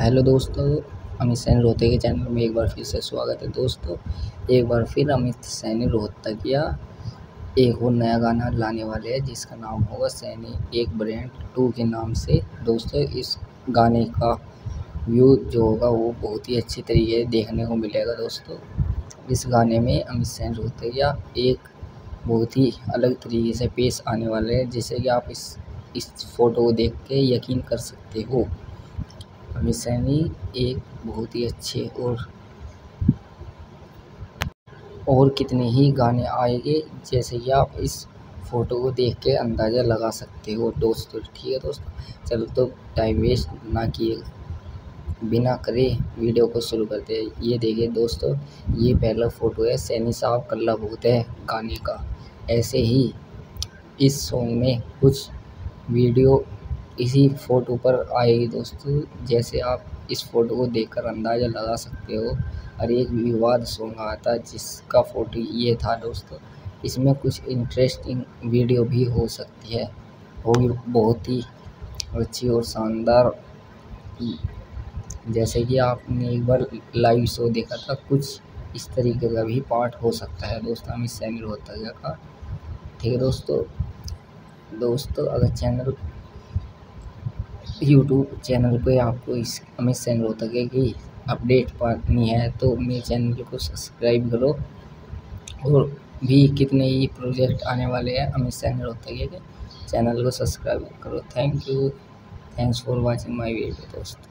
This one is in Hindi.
हेलो दोस्तों, अमित सैनी रोहतक के चैनल में एक बार फिर से स्वागत है दोस्तों। एक बार फिर अमित सैनी रोहतकिया एक और नया गाना लाने वाले हैं, जिसका नाम होगा सैनी एक ब्रांड टू के नाम से। दोस्तों, इस गाने का व्यू जो होगा वो बहुत ही अच्छी तरीके से देखने को मिलेगा दोस्तों। इस गाने में अमित सैनी रोहतकिया एक बहुत ही अलग तरीके से पेश आने वाले हैं, जैसे कि आप इस इस फ़ोटो को देख के यकीन कर सकते हो। अमित एक बहुत ही अच्छे और और कितने ही गाने आएँगे जैसे कि आप इस फ़ोटो को देख के अंदाज़ा लगा सकते हो। दोस्तों, ठीक है दोस्तों? चलो तो टाइम वेस्ट ना किए, बिना करे वीडियो को शुरू करते हैं। ये देखिए दोस्तों, ये पहला फ़ोटो है, सैनी साहब कल्ला बहुत है गाने का। ऐसे ही इस सॉन्ग में कुछ वीडियो इसी फ़ोटो पर आएगी दोस्तों, जैसे आप इस फ़ोटो को देखकर अंदाज़ा लगा सकते हो। और एक विवाद सॉन्ग आया था, जिसका फ़ोटो ये था, दोस्तों, इसमें कुछ इंटरेस्टिंग वीडियो भी हो सकती है। वो भी बहुत ही अच्छी और शानदार। जैसे कि आपने एक बार लाइव शो देखा था, कुछ इस तरीके का भी पार्ट हो सकता है, दोस्तों अमित सैनी रोहतक का ठीक है, दोस्तों दोस्तों, अगर चैनल यूट्यूब चैनल पे आपको इस अमित सेन रोहतक की अपडेट पानी है तो मेरे चैनल को सब्सक्राइब करो। और भी कितने ही प्रोजेक्ट आने वाले हैं अमित सेन रोहतक के चैनल को सब्सक्राइब करो। Thank you thanks for watching my video दोस्तों।